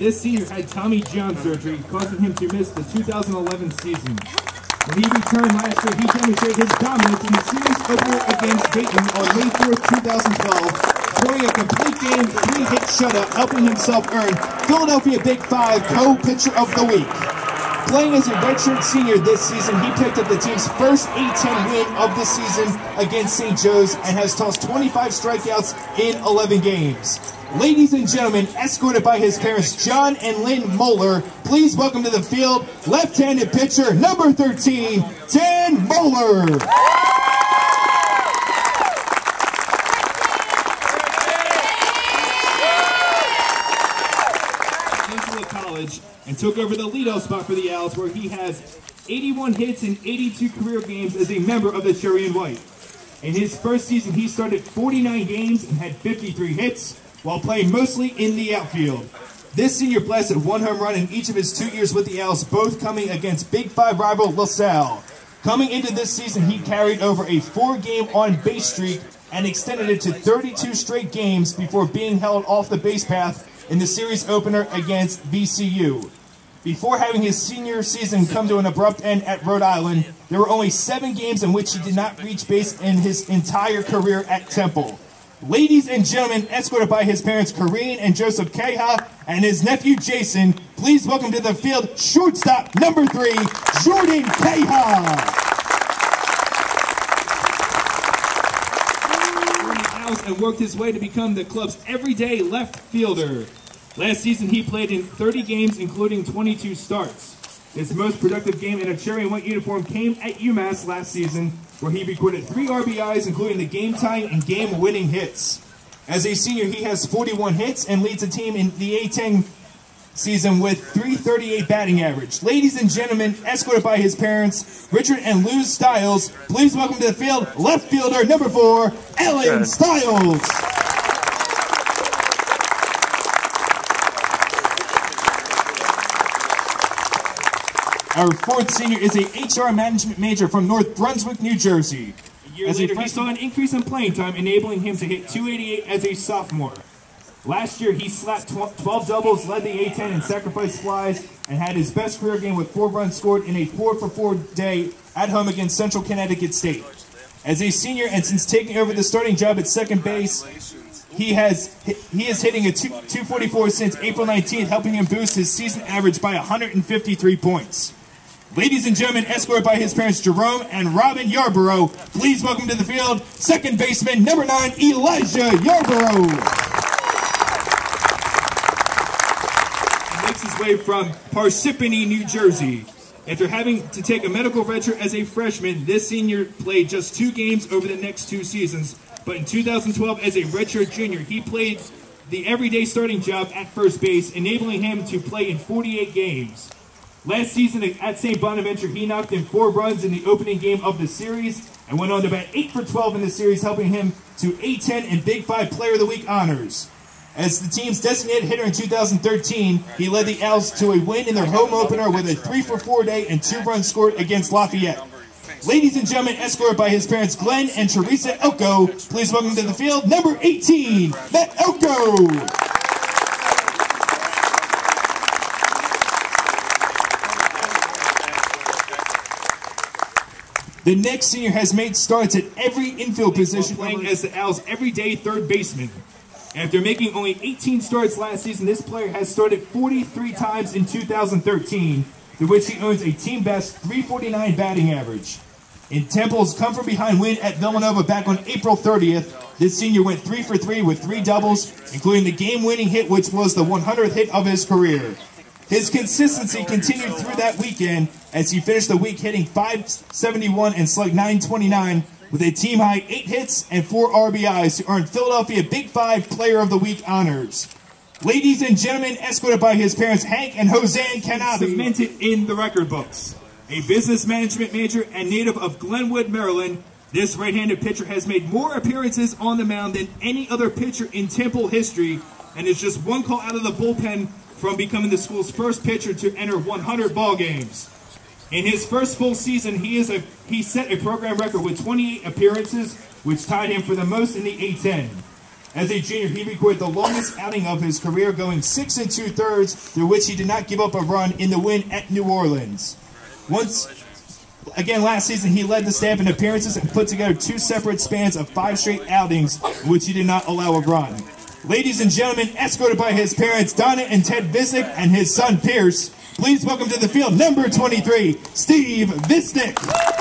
this senior had Tommy John surgery, causing him to miss the 2011 season. When he returned last year, he demonstrated his dominance in the series opener against Dayton on May 4th, 2012, scoring a complete game three-hit shutout, helping himself earn Philadelphia Big Five Co-Pitcher of the Week. Playing as a redshirt senior this season, he picked up the team's first A-10 win of the season against St. Joe's and has tossed 25 strikeouts in 11 games. Ladies and gentlemen, escorted by his parents, John and Lynn Moeller, please welcome to the field left-handed pitcher number 13, Dan Moeller. College and took over the leadoff spot for the Owls, where he has 81 hits in 82 career games as a member of the Cherry and White. In his first season, he started 49 games and had 53 hits, while playing mostly in the outfield. This senior blasted one home run in each of his two years with the Owls, both coming against Big Five rival LaSalle. Coming into this season, he carried over a four-game on-base streak and extended it to 32 straight games before being held off the base path in the series opener against VCU. Before having his senior season come to an abrupt end at Rhode Island, there were only seven games in which he did not reach base in his entire career at Temple. Ladies and gentlemen, escorted by his parents Corrine and Joseph Keha and his nephew Jason, please welcome to the field shortstop number three, Jordan Keha. and worked his way to become the club's everyday left fielder. Last season, he played in 30 games, including 22 starts. His most productive game in a cherry and white uniform came at UMass last season, where he recorded three RBIs, including the game-tying and game-winning hits. As a senior, he has 41 hits and leads the team in the A-10 season with 338 batting average. Ladies and gentlemen, escorted by his parents, Richard and Lou Stiles, please welcome to the field left fielder number four, Ellen Stiles. Our fourth senior is a HR management major from North Brunswick, New Jersey. A year as later, he saw an increase in playing time, enabling him to hit 288 as a sophomore. Last year, he slapped 12 doubles, led the A-10 in sacrifice flies, and had his best career game with four runs scored in a 4-for-4 day at home against Central Connecticut State. As a senior, and since taking over the starting job at second base, he has he is hitting a 244 since April 19th, helping him boost his season average by 153 points. Ladies and gentlemen, escorted by his parents Jerome and Robin Yarborough, please welcome to the field second baseman number nine, Elijah Yarborough. He makes his way from Parsippany, New Jersey. After having to take a medical redshirt as a freshman, this senior played just two games over the next two seasons. But in 2012, as a redshirt junior, he played the everyday starting job at first base, enabling him to play in 48 games. Last season at St. Bonaventure, he knocked in four runs in the opening game of the series and went on to bat 8 for 12 in the series, helping him to A10 and Big Five Player of the Week honors. As the team's designated hitter in 2013, he led the Owls to a win in their home opener with a 3 for 4 day and two runs scored against Lafayette. Ladies and gentlemen, escorted by his parents Glenn and Teresa Elko, please welcome to the field number 18, Matt Elko. The next senior has made starts at every infield position, playing as the Owls' everyday third baseman. After making only 18 starts last season, this player has started 43 times in 2013, to which he owns a team best 349 batting average. In Temple's come from behind win at Villanova back on April 30th, this senior went 3 for 3 with three doubles, including the game winning hit, which was the 100th hit of his career. His consistency continued through that weekend as he finished the week hitting 571 and slugged 929 with a team high eight hits and four RBIs to earn Philadelphia Big Five Player of the Week honors. Ladies and gentlemen, escorted by his parents Hank and Hoseanne Canabi. Cemented in the record books. A business management major and native of Glenwood, Maryland, this right-handed pitcher has made more appearances on the mound than any other pitcher in Temple history and is just one call out of the bullpen from becoming the school's first pitcher to enter 100 ball games. In his first full season, he is a he set a program record with 28 appearances, which tied him for the most in the A10. As a junior, he recorded the longest outing of his career, going six and two thirds, through which he did not give up a run in the win at New Orleans. Once Again, last season he led the staff in appearances and put together two separate spans of five straight outings, which he did not allow a run. Ladies and gentlemen, escorted by his parents Donna and Ted Visnick and his son Pierce, please welcome to the field number 23, Steve Visnick.